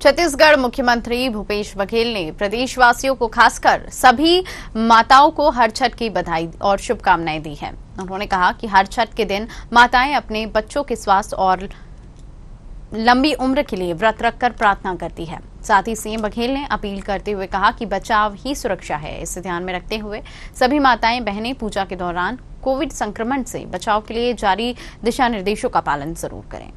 छत्तीसगढ़ मुख्यमंत्री भूपेश बघेल ने प्रदेशवासियों को खासकर सभी माताओं को हर छठ की बधाई और शुभकामनाएँ दी है। उन्होंने कहा कि हर छठ के दिन माताएँ अपने बच्चों के स्वास्थ्य और लंबी उम्र के लिए व्रत रखकर प्रार्थना करती है। साथ ही सीएम बघेल ने अपील करते हुए कहा कि बचाव ही सुरक्षा है। इसे ध्यान में रखते हुए सभी माताएँ, बहनें पूजा के दौरान कोविड संक्रमण से बचाव के लिए जारी दिशा निर्देशों का पालन ज़रूर करें।